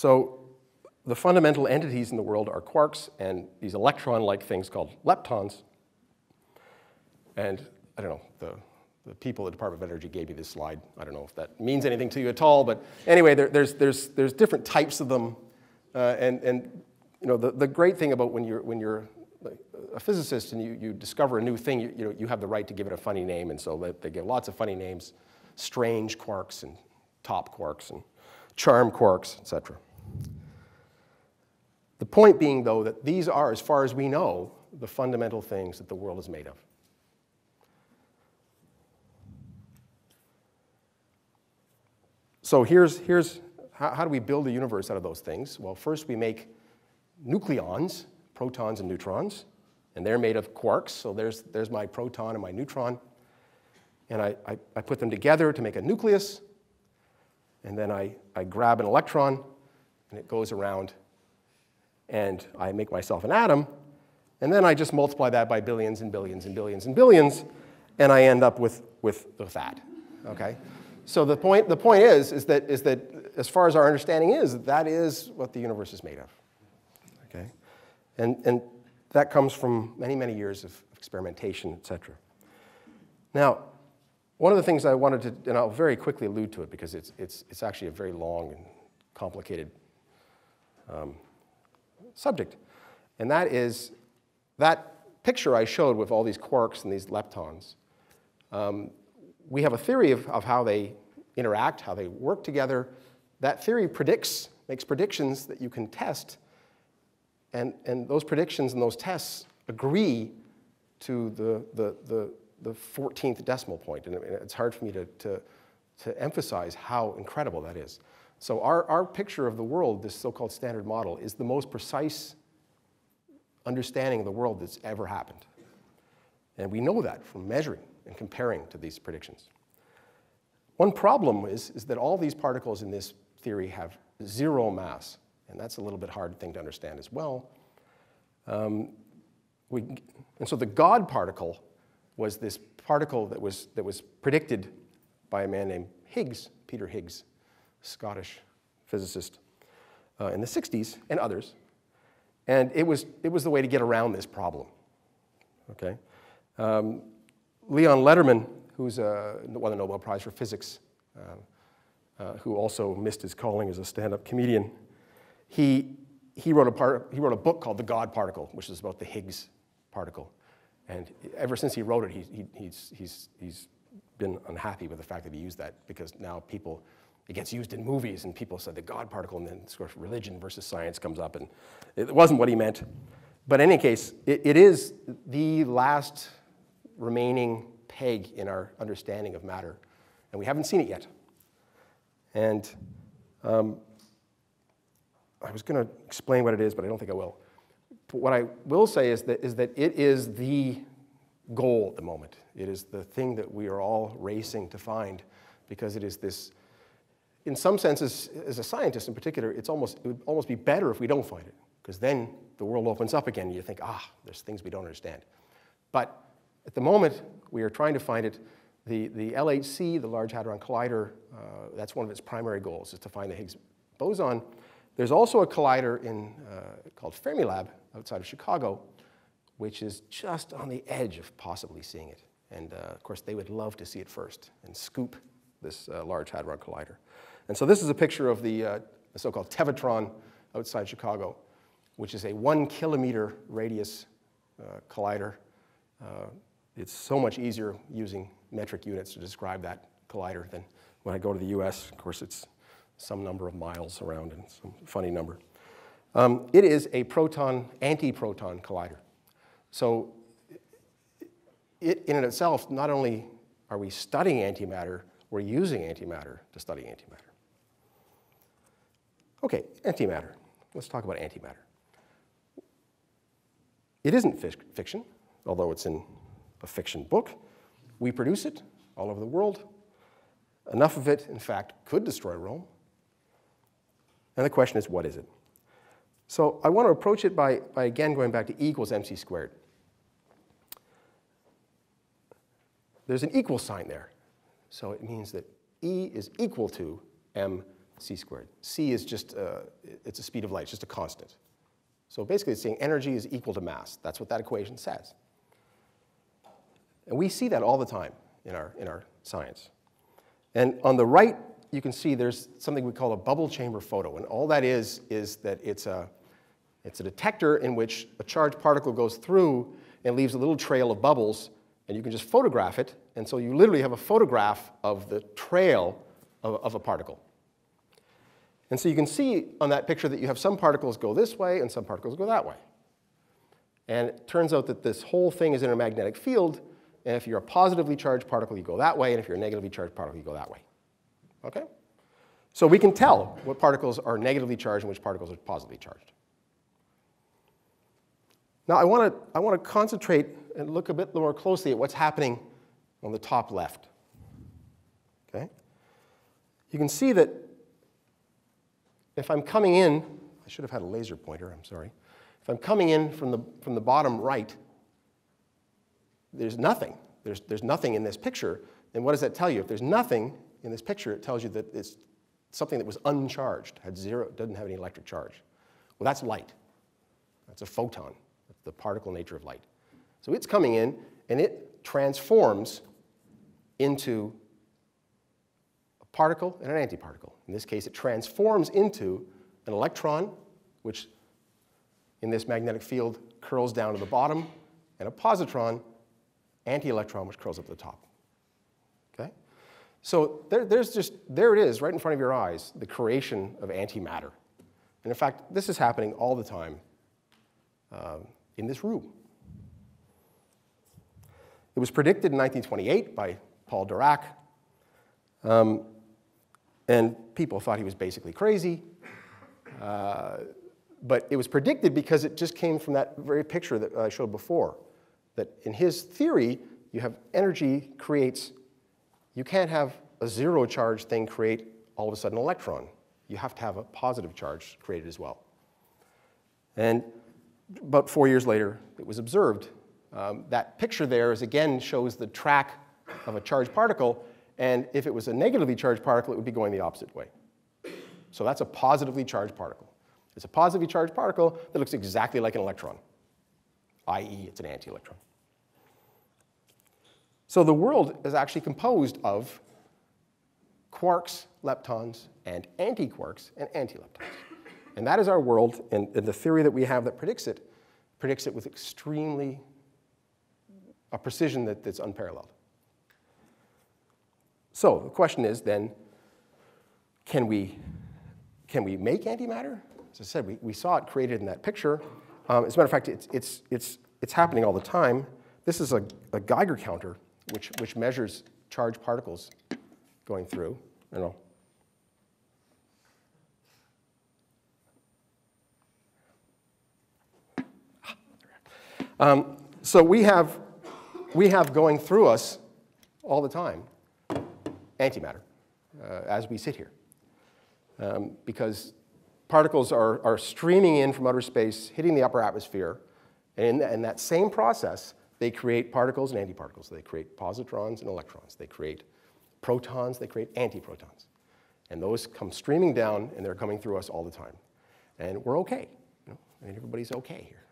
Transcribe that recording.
So the fundamental entities in the world are quarks and these electron-like things called leptons. And I don't know, the, the people at the Department of Energy gave me this slide. I don't know if that means anything to you at all, but anyway, there, there's, there's, there's different types of them. Uh, and, and you know, the, the great thing about when you're, when you're a physicist and you, you discover a new thing, you, you, know, you have the right to give it a funny name, and so they, they give lots of funny names, strange quarks and top quarks and charm quarks, etc. The point being, though, that these are, as far as we know, the fundamental things that the world is made of. So here's, here's how, how do we build a universe out of those things? Well, first we make nucleons, protons and neutrons, and they're made of quarks. So there's, there's my proton and my neutron. And I, I, I put them together to make a nucleus. And then I, I grab an electron, and it goes around, and I make myself an atom. And then I just multiply that by billions and billions and billions and billions, and I end up with, with, with that. Okay? So the point, the point is, is that, is that as far as our understanding is, that is what the universe is made of. Okay? And, and that comes from many, many years of experimentation, et cetera. Now, one of the things I wanted to, and I'll very quickly allude to it because it's, it's, it's actually a very long and complicated um, subject, and that is that picture I showed with all these quarks and these leptons. Um, we have a theory of, of how they interact, how they work together. That theory predicts, makes predictions that you can test and, and those predictions and those tests agree to the, the, the, the 14th decimal point. And it's hard for me to, to, to emphasize how incredible that is. So our, our picture of the world, this so-called standard model, is the most precise understanding of the world that's ever happened. And we know that from measuring and comparing to these predictions. One problem is, is that all these particles in this theory have zero mass. And that's a little bit hard thing to understand as well. Um, we, and so the God particle was this particle that was, that was predicted by a man named Higgs, Peter Higgs, Scottish physicist, uh, in the 60s, and others. And it was, it was the way to get around this problem. Okay? Um, Leon Lederman, who's uh, won the Nobel Prize for Physics, uh, uh, who also missed his calling as a stand up comedian, he, he, wrote a part, he wrote a book called The God Particle, which is about the Higgs particle. And ever since he wrote it, he, he, he's, he's, he's been unhappy with the fact that he used that because now people, it gets used in movies and people said the God particle and then sort of religion versus science comes up and it wasn't what he meant. But in any case, it, it is the last remaining peg in our understanding of matter and we haven't seen it yet. And um, I was going to explain what it is, but I don't think I will. But what I will say is that, is that it is the goal at the moment. It is the thing that we are all racing to find because it is this, in some senses, as a scientist in particular, it's almost, it would almost be better if we don't find it because then the world opens up again and you think, ah, there's things we don't understand. But at the moment, we are trying to find it. The, the LHC, the Large Hadron Collider, uh, that's one of its primary goals, is to find the Higgs boson. There's also a collider in, uh, called Fermilab outside of Chicago, which is just on the edge of possibly seeing it. And uh, of course, they would love to see it first and scoop this uh, Large Hadron Collider. And so this is a picture of the, uh, the so-called Tevatron outside Chicago, which is a one kilometer radius uh, collider. Uh, it's so much easier using metric units to describe that collider than when I go to the US. Of course, it's some number of miles around and some funny number. Um, it is a proton, anti-proton collider. So it in and itself, not only are we studying antimatter, we're using antimatter to study antimatter. Okay, antimatter. Let's talk about antimatter. It isn't fiction, although it's in a fiction book. We produce it all over the world. Enough of it, in fact, could destroy Rome. And the question is, what is it? So I want to approach it by, by again going back to E equals mc squared. There's an equal sign there. So it means that E is equal to m c squared. c is just, it's a speed of light, it's just a constant. So basically it's saying energy is equal to mass. That's what that equation says. And we see that all the time in our, in our science. And on the right, you can see there's something we call a bubble chamber photo. And all that is, is that it's a, it's a detector in which a charged particle goes through and leaves a little trail of bubbles, and you can just photograph it. And so you literally have a photograph of the trail of, of a particle. And so you can see on that picture that you have some particles go this way and some particles go that way. And it turns out that this whole thing is in a magnetic field, and if you're a positively charged particle, you go that way, and if you're a negatively charged particle, you go that way. Okay? So we can tell what particles are negatively charged and which particles are positively charged. Now I want to I want to concentrate and look a bit more closely at what's happening on the top left. Okay? You can see that if I'm coming in, I should have had a laser pointer, I'm sorry. If I'm coming in from the, from the bottom right, there's nothing. There's, there's nothing in this picture. Then what does that tell you? If there's nothing in this picture, it tells you that it's something that was uncharged, had zero, doesn't have any electric charge. Well, that's light. That's a photon. That's the particle nature of light. So it's coming in, and it transforms into particle and an antiparticle. In this case, it transforms into an electron, which in this magnetic field curls down to the bottom, and a positron, anti-electron, which curls up to the top. Okay? So there, there's just, there it is, right in front of your eyes, the creation of antimatter. And in fact, this is happening all the time um, in this room. It was predicted in 1928 by Paul Dirac. Um, and people thought he was basically crazy. Uh, but it was predicted because it just came from that very picture that I showed before. That in his theory, you have energy creates, you can't have a zero charge thing create all of a sudden an electron. You have to have a positive charge created as well. And about four years later, it was observed. Um, that picture there is again shows the track of a charged particle, and if it was a negatively charged particle, it would be going the opposite way. So that's a positively charged particle. It's a positively charged particle that looks exactly like an electron, i.e., it's an anti electron. So the world is actually composed of quarks, leptons, and antiquarks and antileptons. And that is our world, and, and the theory that we have that predicts it predicts it with extremely a precision that, that's unparalleled. So the question is then, can we, can we make antimatter? As I said, we, we saw it created in that picture. Um, as a matter of fact, it's, it's, it's, it's happening all the time. This is a, a Geiger counter, which, which measures charged particles going through. You know. Um, so we have, we have going through us all the time antimatter uh, as we sit here. Um, because particles are, are streaming in from outer space, hitting the upper atmosphere, and in, in that same process, they create particles and antiparticles. They create positrons and electrons. They create protons, they create antiprotons. And those come streaming down, and they're coming through us all the time. And we're okay. You know? I mean, everybody's okay here.